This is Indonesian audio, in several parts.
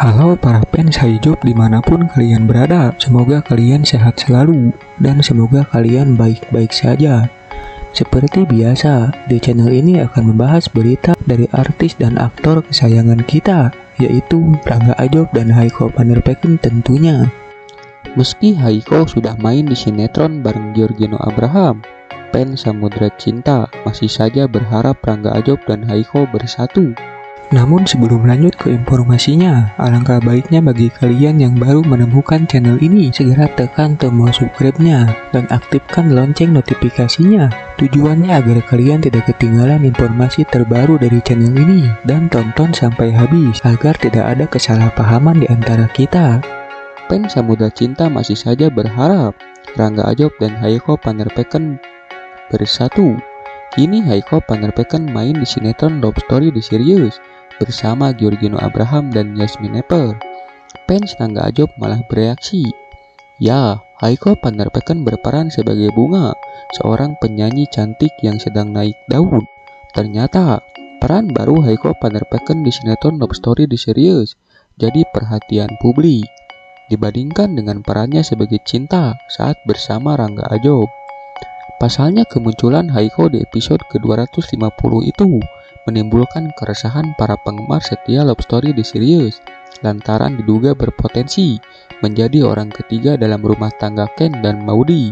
Halo para fans Highjob di mana pun kalian berada, semoga kalian sehat selalu dan semoga kalian baik-baik saja. Seperti biasa, di channel ini akan membahas berita dari artis dan aktor kesayangan kita, yaitu Rangga Ajob dan Haiko Panerpeken tentunya. Meski Haiko sudah main di sinetron bareng Giorgino Abraham, fans Samudra Cinta masih saja berharap Rangga Ajob dan Haiko bersatu. Namun sebelum lanjut ke informasinya, alangkah baiknya bagi kalian yang baru menemukan channel ini, segera tekan tombol subscribe-nya dan aktifkan lonceng notifikasinya. Tujuannya agar kalian tidak ketinggalan informasi terbaru dari channel ini dan tonton sampai habis agar tidak ada kesalahpahaman di antara kita. Pen Samudra Cinta masih saja berharap Rangga Ajob dan Haiko Panerpeken bersatu. Kini Haiko Panerpeken main di sinetron Love Story di Sirius bersama Giorgino Abraham dan Yasmin Apple. Fans Rangga Ajob malah bereaksi. Ya, Haiko Pandarpeken berperan sebagai Bunga, seorang penyanyi cantik yang sedang naik daun. Ternyata, peran baru Haiko Pandarpeken di sinetron Love Story di serius, jadi perhatian publik. Dibandingkan dengan perannya sebagai cinta saat bersama Rangga Ajob. Pasalnya kemunculan Haiko di episode ke-250 itu menimbulkan keresahan para penggemar setia Love Story di Sirius lantaran diduga berpotensi menjadi orang ketiga dalam rumah tangga Ken dan Maudi.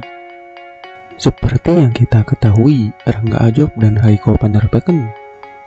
Seperti yang kita ketahui, Rangga Ajob dan Haiko Pandarpeken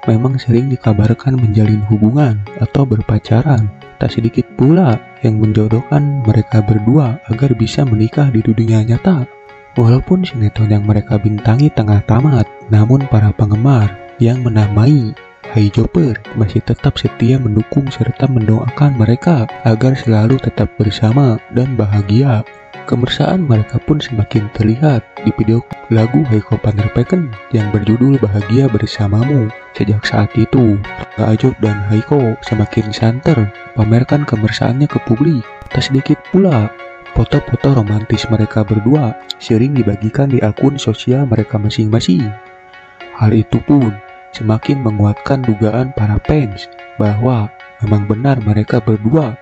memang sering dikabarkan menjalin hubungan atau berpacaran. Tak sedikit pula yang menjodohkan mereka berdua agar bisa menikah di dunia nyata. Walaupun sinetron yang mereka bintangi tengah tamat, namun para penggemar yang menamai Hai Jopper masih tetap setia mendukung serta mendoakan mereka agar selalu tetap bersama dan bahagia. Kemesraan mereka pun semakin terlihat di video lagu Haiko Panderpeken yang berjudul Bahagia Bersamamu. Sejak saat itu, Ajob dan Haiko semakin santer pamerkan kemesraannya ke publik. Tak sedikit pula foto-foto romantis mereka berdua sering dibagikan di akun sosial mereka masing-masing. Hal itu pun semakin menguatkan dugaan para fans bahwa memang benar mereka berdua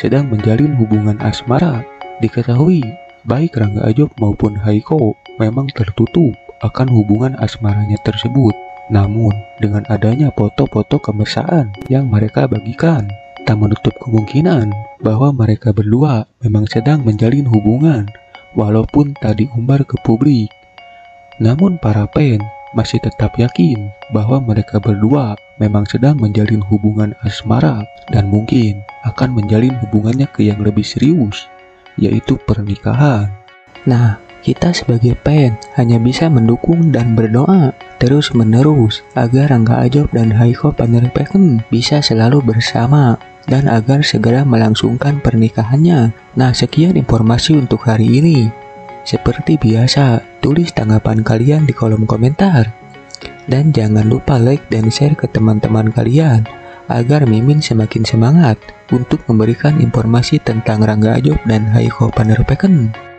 sedang menjalin hubungan asmara. Diketahui, baik Rangga Ajob maupun Haiko memang tertutup akan hubungan asmaranya tersebut. Namun, dengan adanya foto-foto kemesraan yang mereka bagikan, tak menutup kemungkinan bahwa mereka berdua memang sedang menjalin hubungan walaupun tak diumbar ke publik. Namun para fans masih tetap yakin bahwa mereka berdua memang sedang menjalin hubungan asmara dan mungkin akan menjalin hubungannya ke yang lebih serius, yaitu pernikahan. Nah, kita sebagai pen hanya bisa mendukung dan berdoa terus menerus agar Rangga Ajob dan Haiko Panderpeken bisa selalu bersama dan agar segera melangsungkan pernikahannya. Nah, sekian informasi untuk hari ini. Seperti biasa, tulis tanggapan kalian di kolom komentar. Dan jangan lupa like dan share ke teman-teman kalian agar Mimin semakin semangat untuk memberikan informasi tentang Rangga Ajob dan Haiko Panerpeken.